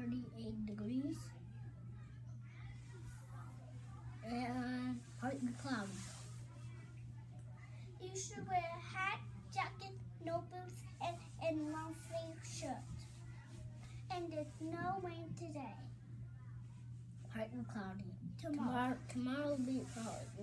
Thirty-eight degrees. And partly cloudy. You should wear a hat, jacket, no boots, and, and long sleeve shirt. And there's no rain today. Partly cloudy. Tomorrow. Tomorrow, tomorrow will be cloudy.